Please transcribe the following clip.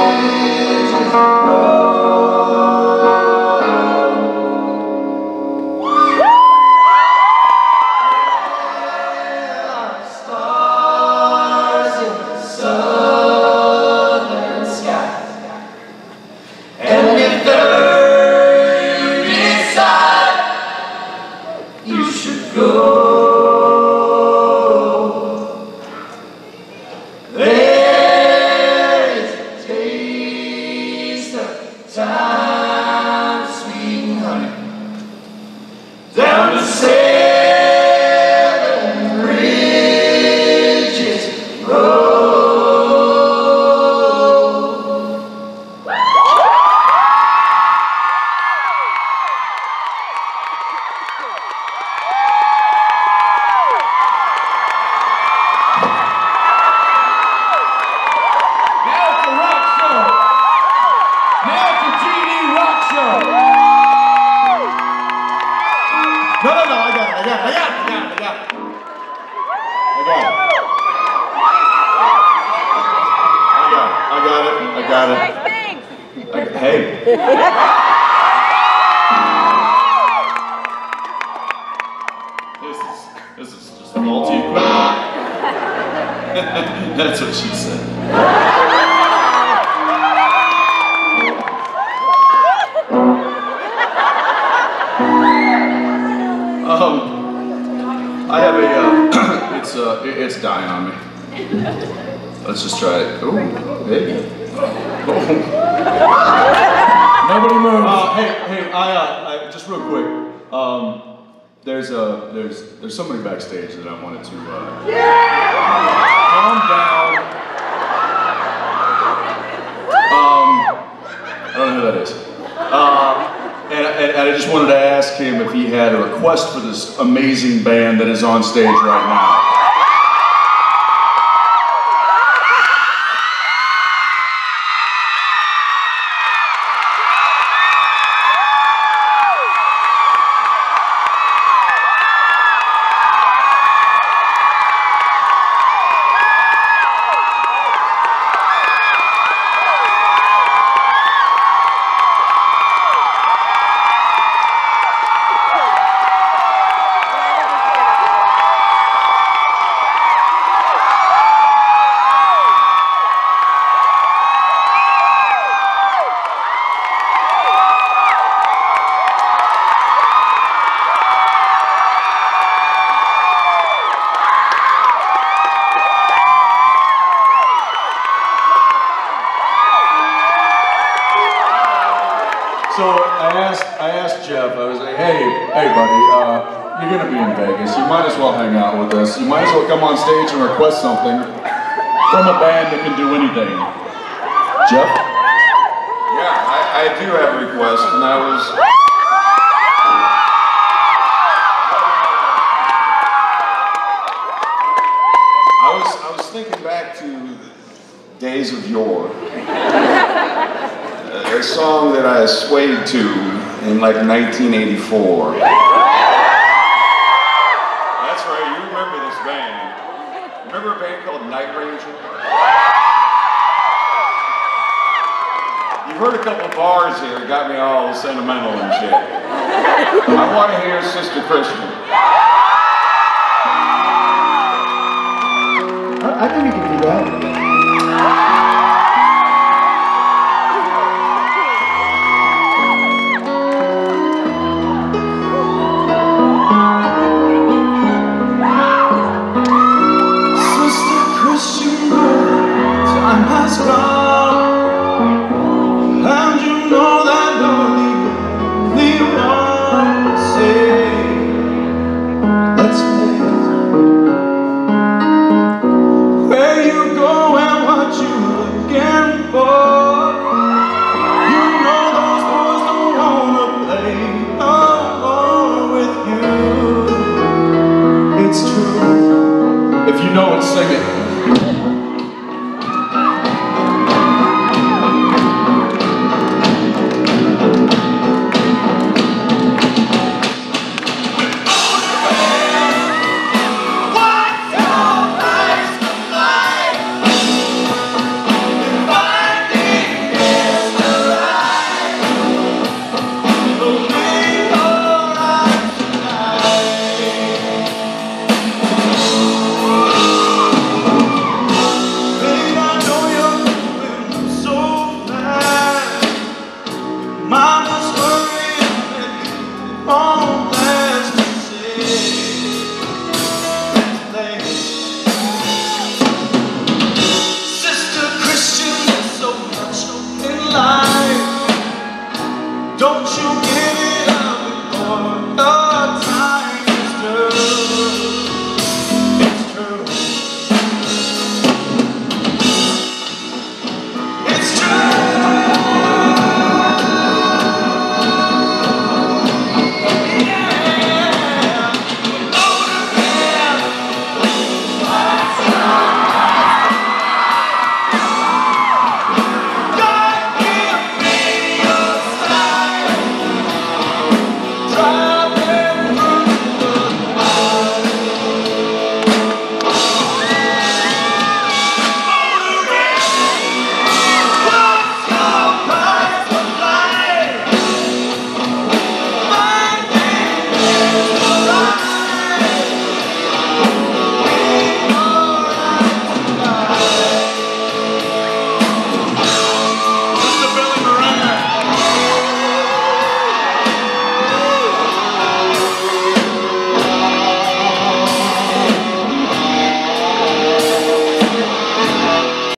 bridges no, no, I got it, I got it, I got it, I got- Hey. This is, this is just faulty equipment. That's what she said. It's, dying on me. Let's just try it. Ooh, hey. Nobody moves. Uh, hey, hey, I, uh, I, just real quick. Um, there's a, there's, there's somebody backstage that I wanted to, uh, calm down. Um, I don't know who that is. Uh, and, and, and I just wanted to ask him if he had a request for this amazing band that is on stage right now. Asked, Jeff. I was like, "Hey, hey, buddy, uh, you're gonna be in Vegas. You might as well hang out with us. You might as well come on stage and request something from a band that can do anything." Jeff, Yeah, I, I do have a request, and I was. I was I was thinking back to days of yore. a song that I swayed to in like 1984. That's right, you remember this band. Remember a band called Night Ranger? You heard a couple bars here, got me all sentimental and shit. I want to hear Sister Christian. it's true. If you know it, sing it.